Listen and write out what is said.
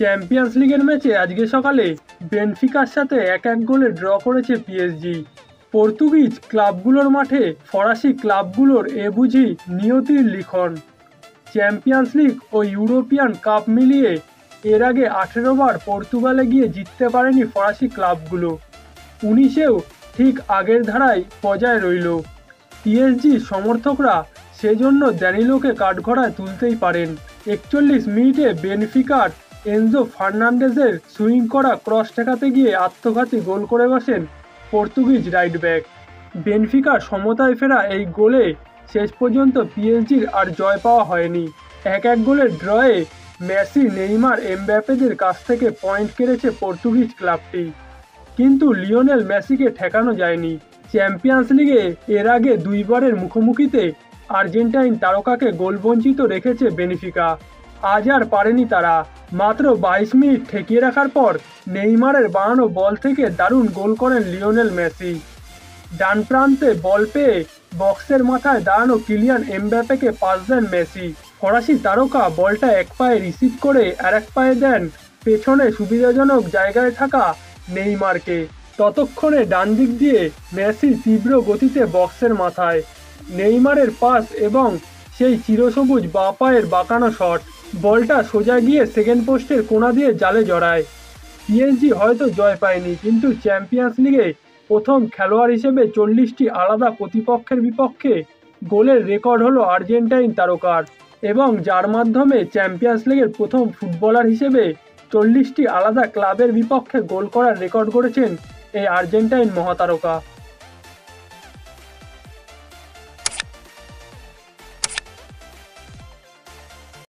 Champions লিগের ম্যাচে আজকে সকালে বেনফিকার সাথে এক এক গোলে ড্র করেছে পিএসজি পর্তুগিজ ক্লাবগুলোর মাঠে ফরাসি ক্লাবগুলোর এ বুঝি নিয়তির লিখন। চ্যাম্পিয়ন্স লিগ ও ইউরোপিয়ান কাপ মিলিয়ে এর আগে আঠেরো বার পর্তুগালে গিয়ে জিততে পারেনি ফরাসি ক্লাবগুলো। উনিশেও ঠিক আগের ধারায় বজায় রইল। পিএসজি সমর্থকরা সেজন্য ড্যানিলোকে কাঠগড়ায় তুলতেই পারেন। একচল্লিশ মিনিটে বেনফিকার এনজো ফার্নান্ডেজের সুইং করা ক্রস ঠেকাতে গিয়ে আত্মঘাতী গোল করে বসেন পর্তুগিজ রাইট ব্যাক। বেনফিকার সমতায় ফেরা এই গোলে শেষ পর্যন্ত পিএসজির আর জয় পাওয়া হয়নি। এক এক গোলের ড্রয়ে মেসি, নেইমার এমব্যাপেদের কাছ থেকে পয়েন্ট কেড়েছে পর্তুগিজ ক্লাবটি। কিন্তু লিওনেল মেসিকে ঠেকানো যায়নি। চ্যাম্পিয়ন্স লিগে এর আগে দুইবারের মুখোমুখিতে আর্জেন্টাইন তারকাকে গোলবঞ্চিত রেখেছে বেনিফিকা। আজ আর পারেনি তারা। মাত্র বাইশ মিনিট ঠেকিয়ে রাখার পর নেইমারের বানানো বল থেকে দারুণ গোল করেন লিওনেল মেসি। ডান প্রান্তে বল পেয়ে বক্সের মাথায় দাঁড়ানো কিলিয়ান এমব্যাপেকে পাস দেন মেসি। ফরাসি তারকা বলটা এক পায়ে রিসিভ করে আর এক পায়ে দেন পেছনে সুবিধাজনক জায়গায় থাকা নেইমারকে। ততক্ষণে ডান দিক দিয়ে মেসি তীব্র গতিতে বক্সের মাথায়। নেইমারের পাস এবং সেই চিরসবুজ বা পায়ের বাঁকানো শট। বলটা সোজা গিয়ে সেকেন্ড পোস্টের কোণা দিয়ে জালে জড়ায়। পিএসজি হয়তো জয় পায়নি, কিন্তু চ্যাম্পিয়ন্স লিগে প্রথম খেলোয়াড় হিসেবে চল্লিশটি আলাদা প্রতিপক্ষের বিপক্ষে গোলের রেকর্ড হলো আর্জেন্টাইন তারকার এবং যার মাধ্যমে চ্যাম্পিয়ন্স লিগের প্রথম ফুটবলার হিসেবে চল্লিশটি আলাদা ক্লাবের বিপক্ষে গোল করার রেকর্ড করেছেন এই আর্জেন্টাইন মহাতারকা।